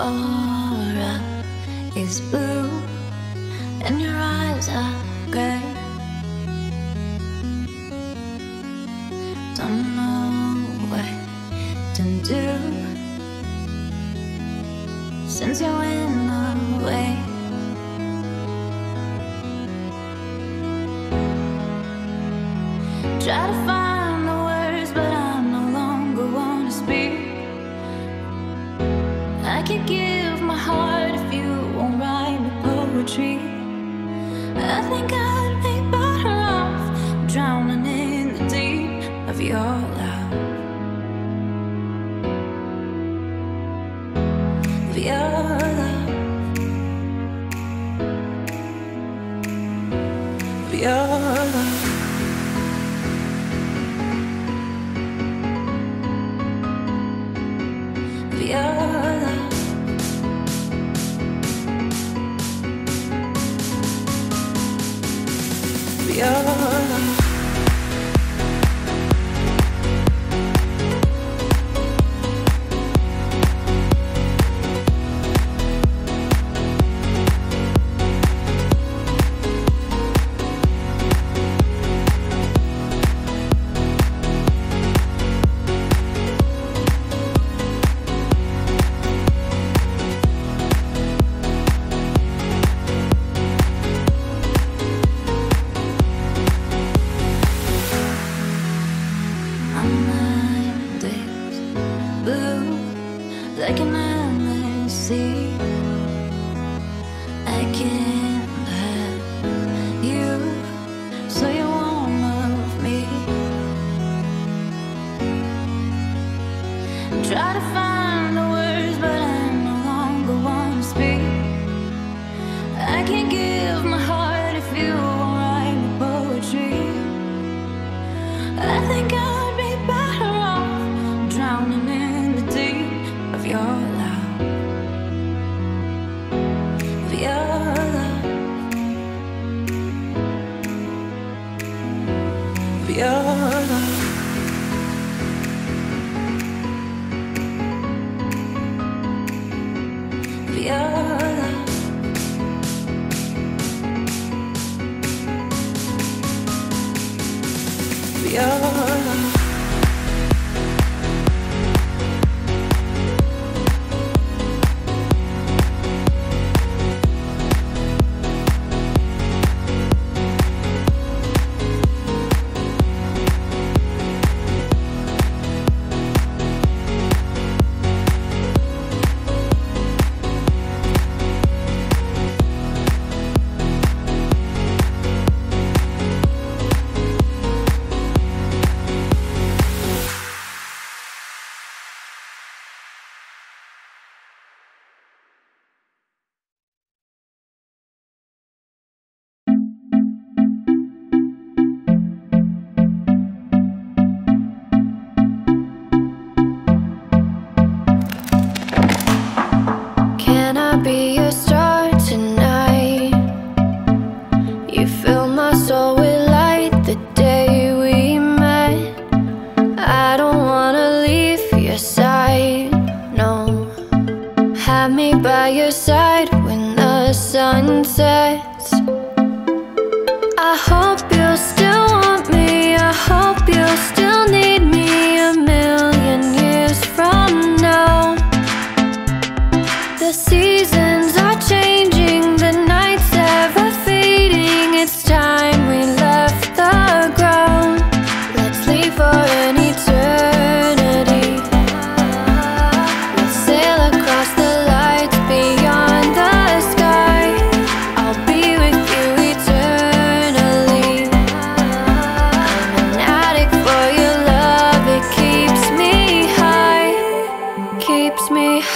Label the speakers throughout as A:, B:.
A: aura is blue and your eyes are gray. Don't know what to do since you Yeah.
B: sunsets. I hope.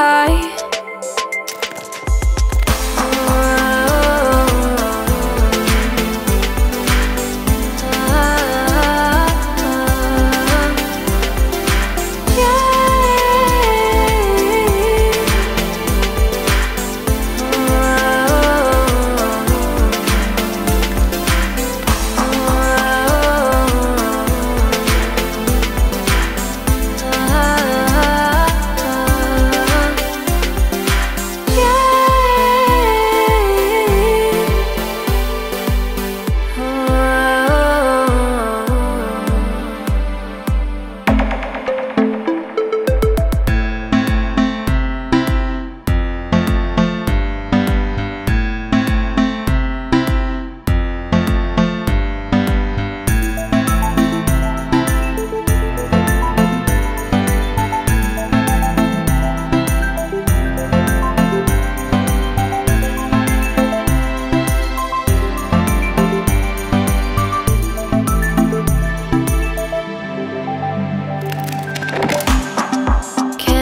B: high.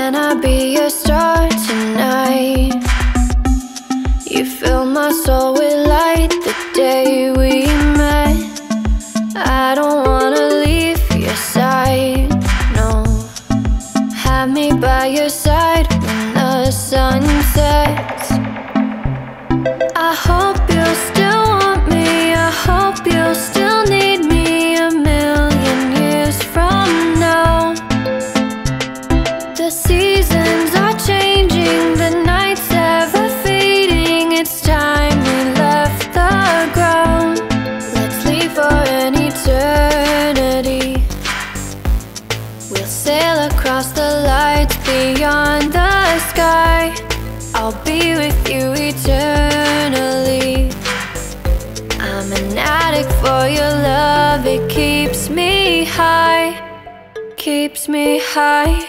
B: Can I be your star tonight? You fill my soul with light the day we high, keeps me high.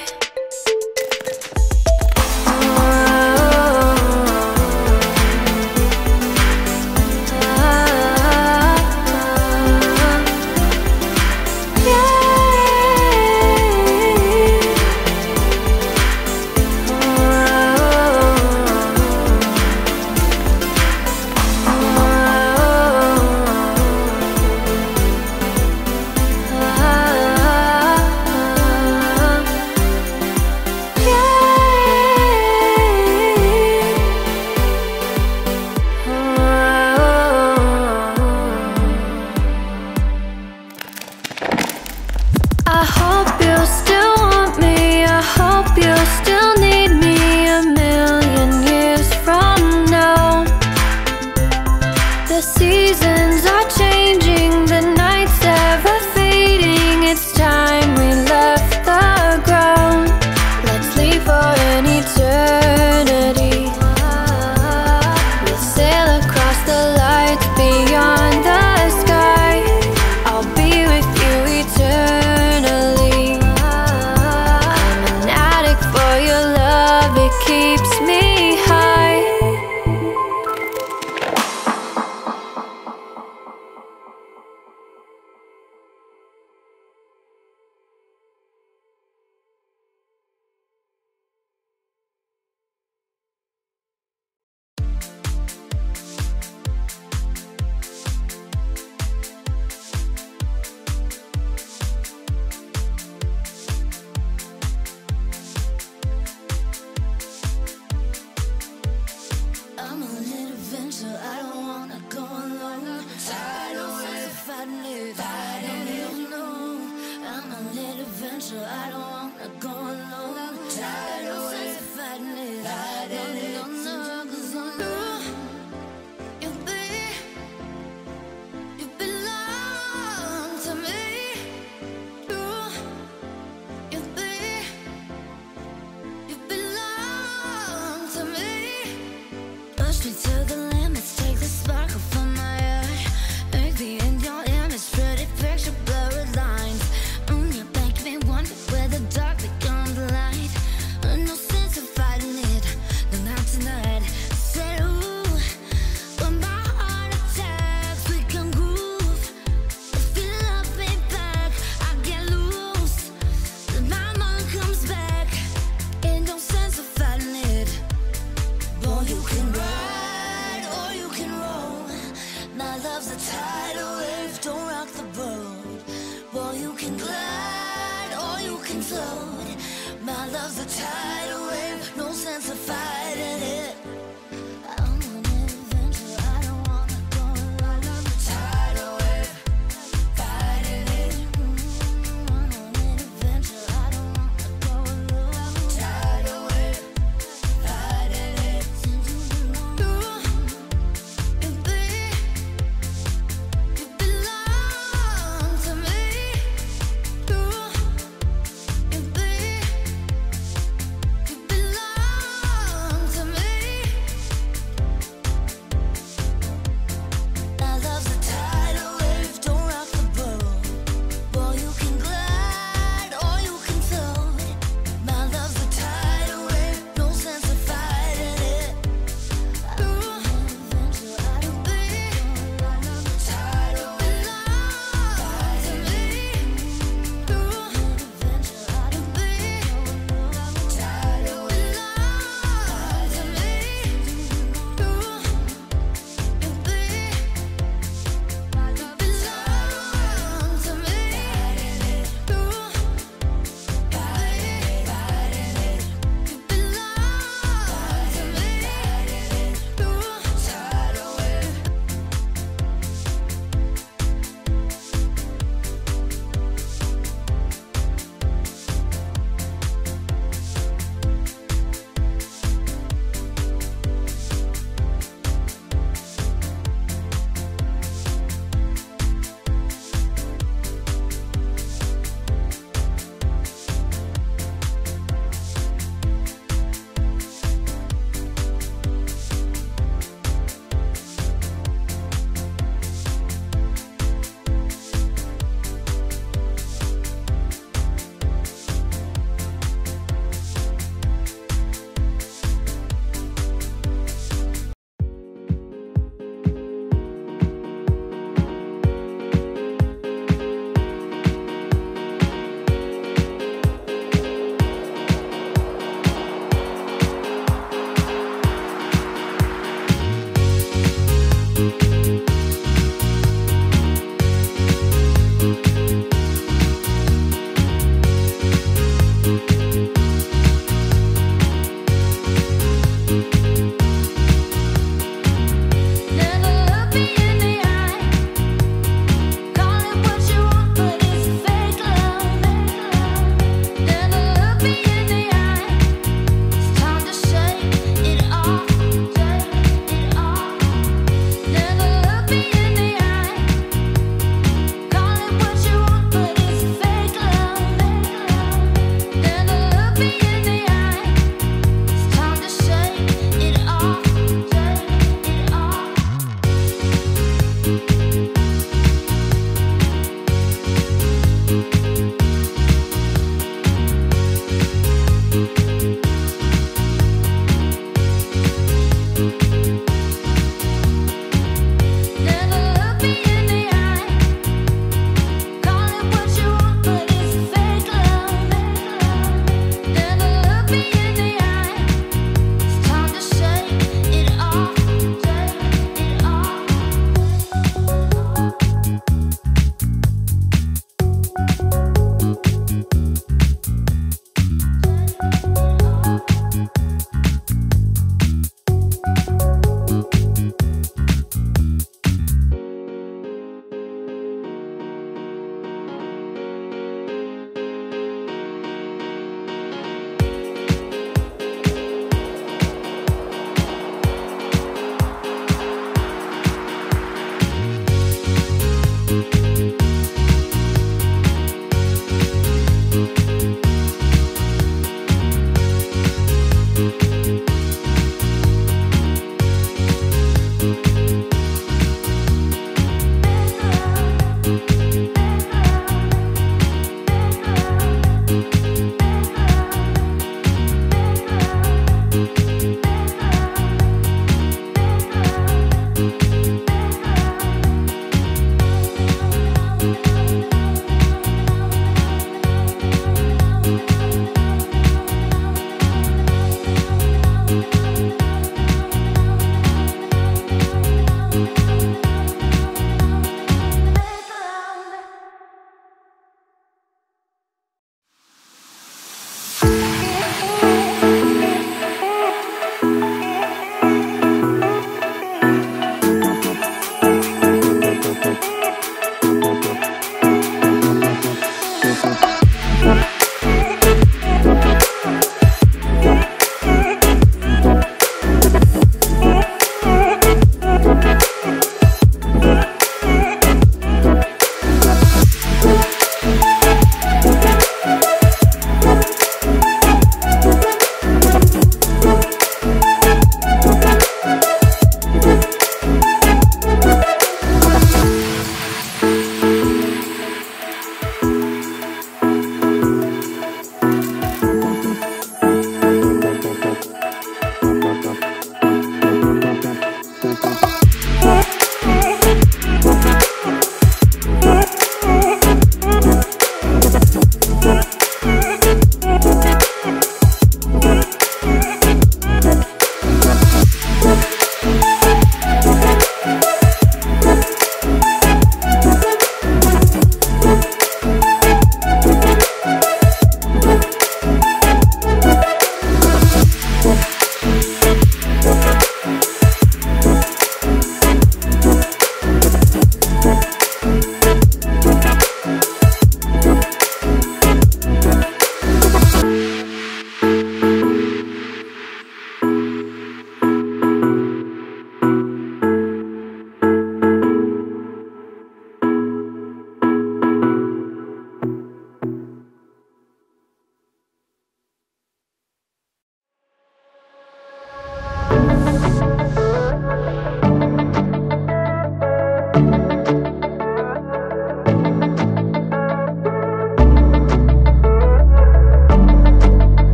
A: the title.